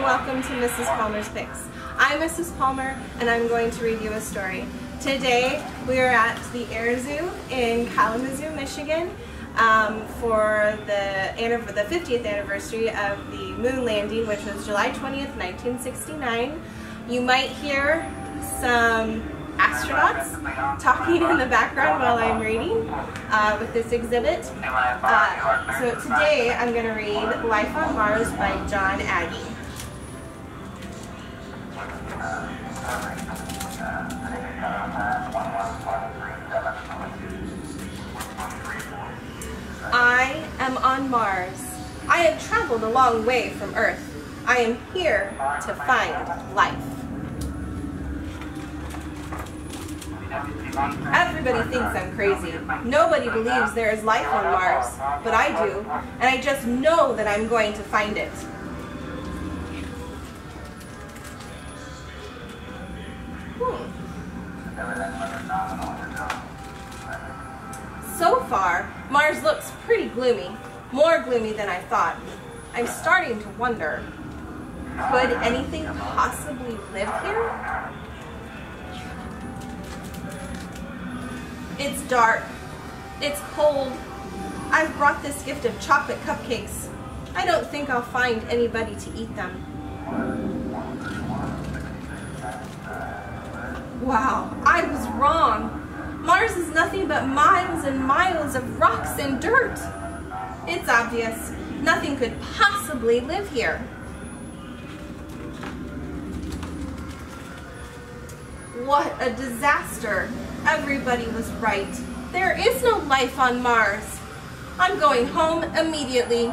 and welcome to Mrs. Palmer's Picks. I'm Mrs. Palmer and I'm going to read you a story. Today we are at the Air Zoo in Kalamazoo, Michigan um, for the, the 50th anniversary of the moon landing which was July 20th, 1969. You might hear some astronauts talking in the background while I'm reading uh, with this exhibit. Uh, so today I'm going to read Life on Mars by Jon Agee. I am on Mars. I have traveled a long way from Earth. I am here to find life. Everybody thinks I'm crazy. Nobody believes there is life on Mars, but I do, and I just know that I'm going to find it. So far, Mars looks pretty gloomy. More gloomy than I thought. I'm starting to wonder, could anything possibly live here? It's dark. It's cold. I've brought this gift of chocolate cupcakes. I don't think I'll find anybody to eat them. Wow, I was wrong. Mars is nothing but miles and miles of rocks and dirt. It's obvious. Nothing could possibly live here. What a disaster. Everybody was right. There is no life on Mars. I'm going home immediately.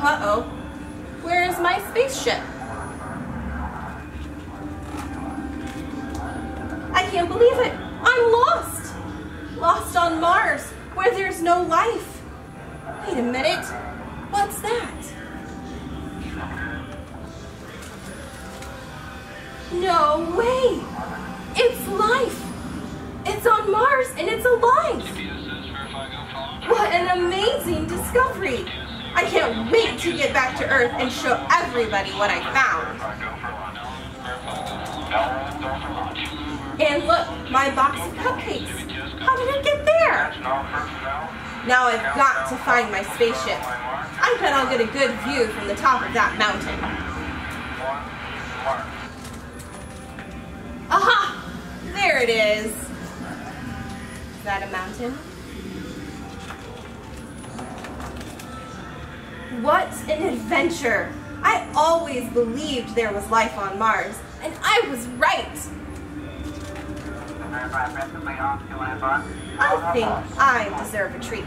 Uh-oh. Where is my spaceship? Can't believe it. I'm lost. Lost on Mars, where there's no life. Wait a minute. What's that? No way! It's life! It's on Mars and it's alive! What an amazing discovery! I can't wait to get back to Earth and show everybody what I found. And look, my box of cupcakes. How did it get there? Now I've got to find my spaceship. I bet I'll get a good view from the top of that mountain. Aha! There it is. Is that a mountain? What an adventure! I always believed there was life on Mars, and I was right! I think I deserve a treat.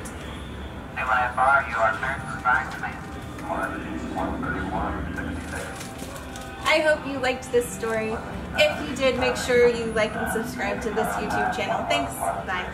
I hope you liked this story. If you did, make sure you like and subscribe to this YouTube channel. Thanks. Bye.